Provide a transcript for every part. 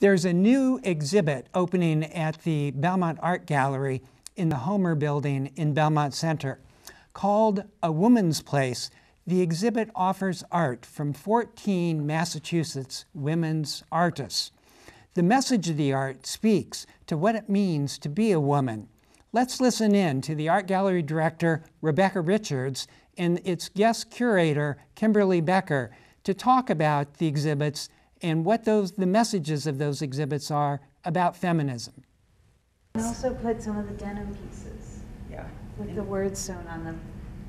There's a new exhibit opening at the Belmont Art Gallery in the Homer Building in Belmont Center. Called A Woman's Place, the exhibit offers art from 14 Massachusetts women's artists. The message of the art speaks to what it means to be a woman. Let's listen in to the art gallery director, Rebecca Richards, and its guest curator, Kimberly Becker, to talk about the exhibits and what those the messages of those exhibits are about feminism. I also put some of the denim pieces Yeah, with the words sewn on them.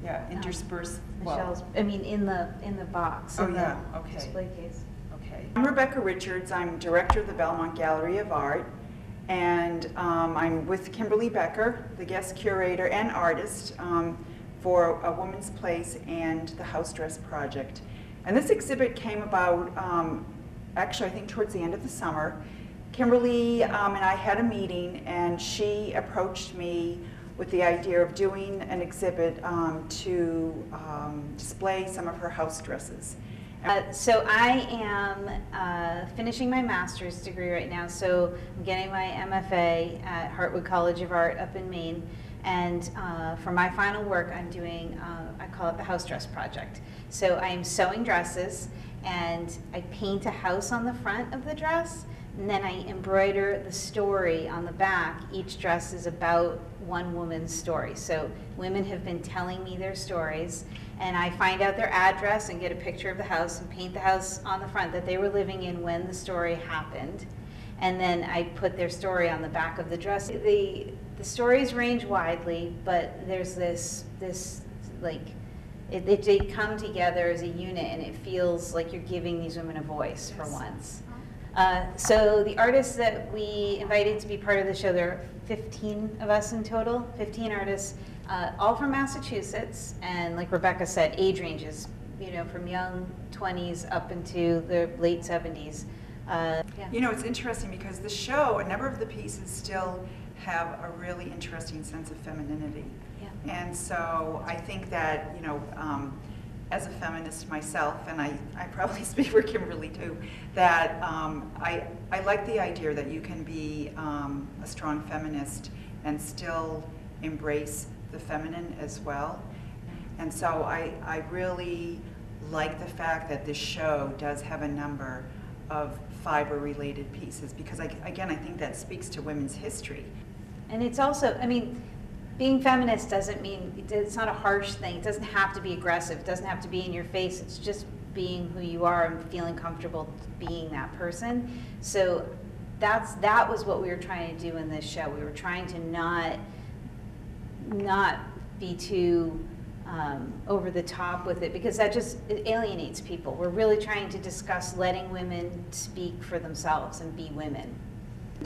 yeah, interspersed, well, Michelle's, I mean, in the, in the box, Oh, in the yeah, okay. display case. okay. I'm Rebecca Richards, I'm Director of the Belmont Gallery of Art, and um, I'm with Kimberly Becker, the guest curator and artist um, for A Woman's Place and the House Dress Project. And this exhibit came about, um, actually, I think towards the end of the summer. Kimberly um, and I had a meeting, and she approached me with the idea of doing an exhibit um, to um, display some of her house dresses. Uh, so I am uh, finishing my master's degree right now. So I'm getting my MFA at Hartwood College of Art up in Maine. And uh, for my final work, I'm doing, uh, I call it the house dress project. So I am sewing dresses and I paint a house on the front of the dress. And then I embroider the story on the back. Each dress is about one woman's story. So women have been telling me their stories, and I find out their address and get a picture of the house and paint the house on the front that they were living in when the story happened. And then I put their story on the back of the dress. The, the stories range widely, but there's this, this like, it, it, they come together as a unit and it feels like you're giving these women a voice for once. Uh, so the artists that we invited to be part of the show, there are 15 of us in total, 15 artists, uh, all from Massachusetts, and like Rebecca said, age ranges, you know, from young 20s up into the late 70s. Uh, yeah. You know, it's interesting because the show, a number of the pieces still have a really interesting sense of femininity. Yeah. And so I think that, you know, um, as a feminist myself, and I, I probably speak for Kimberly too, that um, I, I like the idea that you can be um, a strong feminist and still embrace the feminine as well. And so I, I really like the fact that this show does have a number of fiber-related pieces because, I, again, I think that speaks to women's history. And it's also, I mean, being feminist doesn't mean, it's not a harsh thing. It doesn't have to be aggressive. It doesn't have to be in your face. It's just being who you are and feeling comfortable being that person. So that's, that was what we were trying to do in this show. We were trying to not, not be too um, over the top with it because that just alienates people. We're really trying to discuss letting women speak for themselves and be women.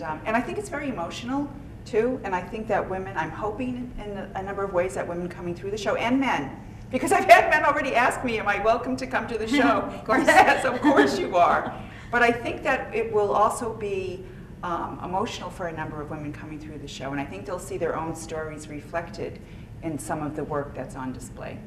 Um, and I think it's very emotional too. And I think that women, I'm hoping in a, number of ways that women coming through the show and men, because I've had men already ask me, am I welcome to come to the show? Of course. Yes, of course you are. But I think that it will also be um, emotional for a number of women coming through the show. And I think they'll see their own stories reflected in some of the work that's on display.